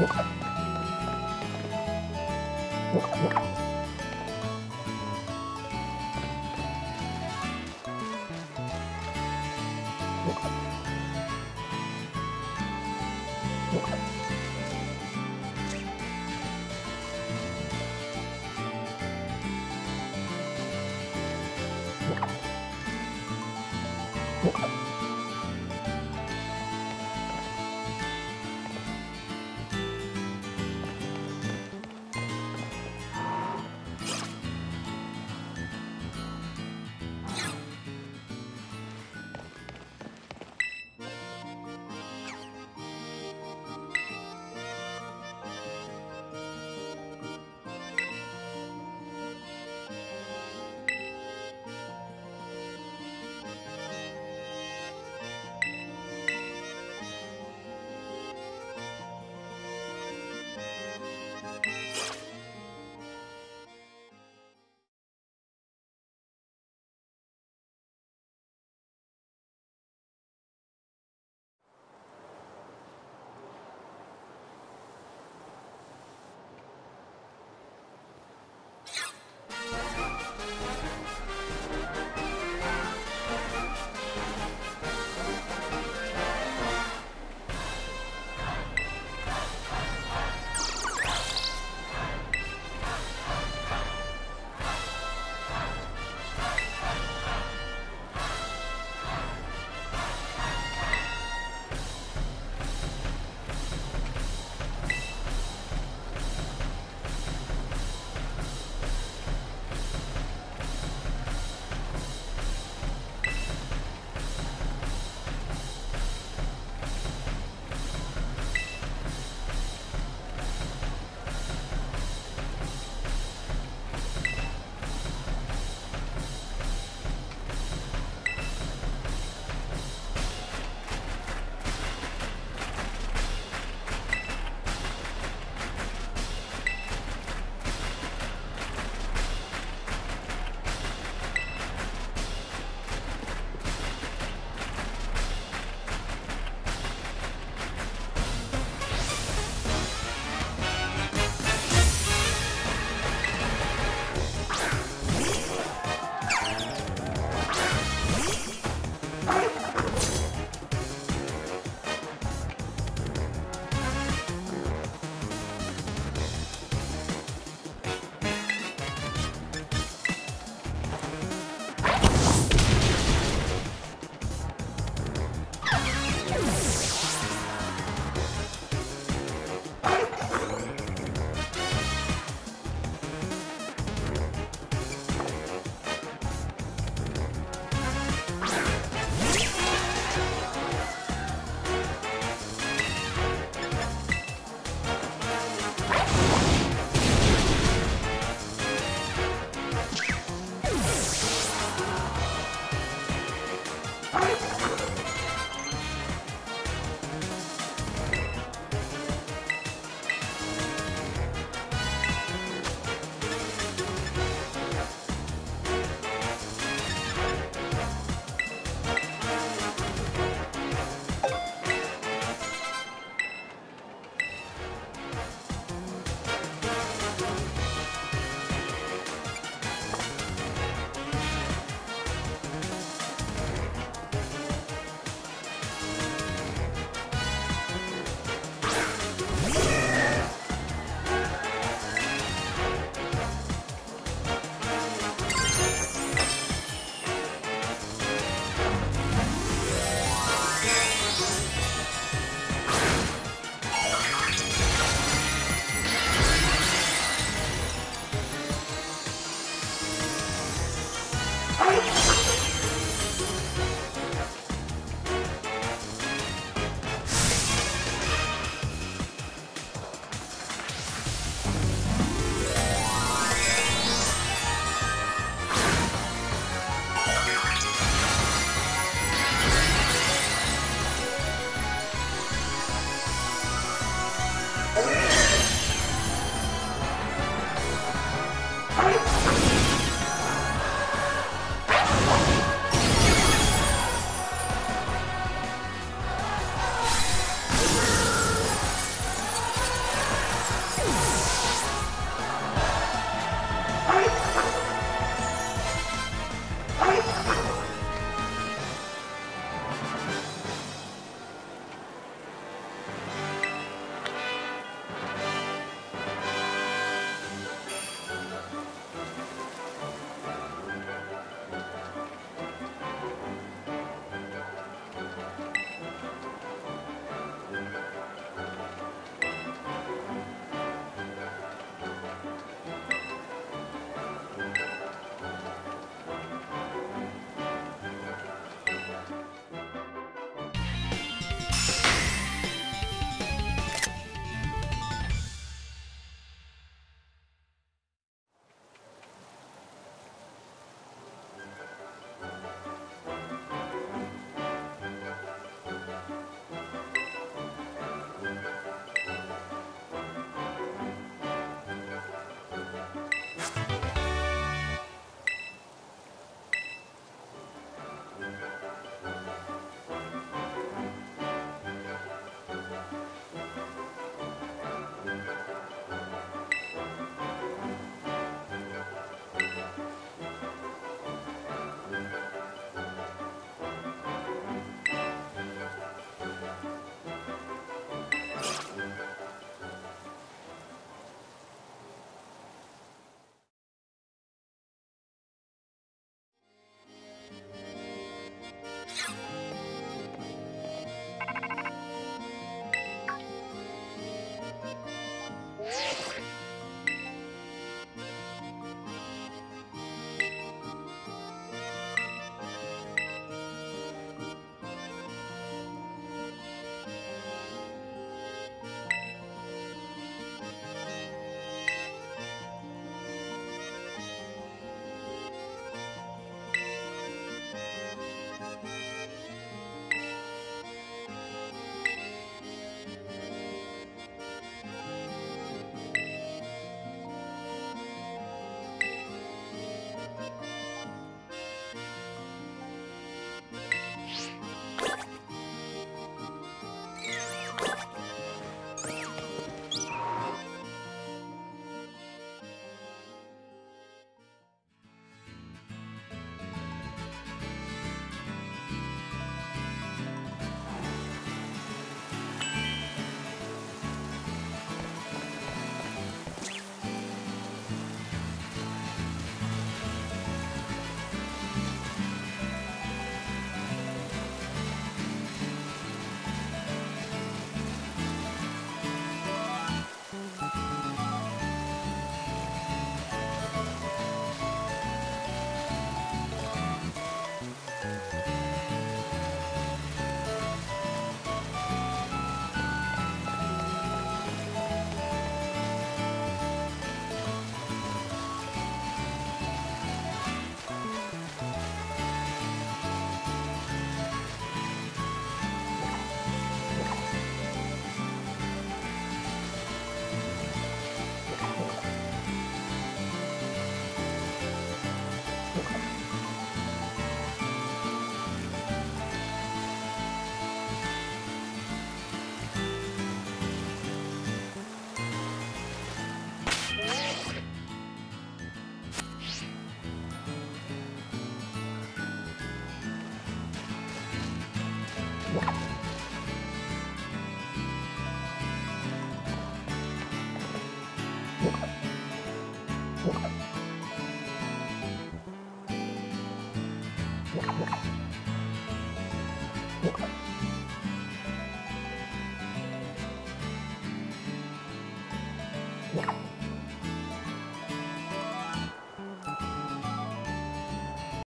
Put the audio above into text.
我。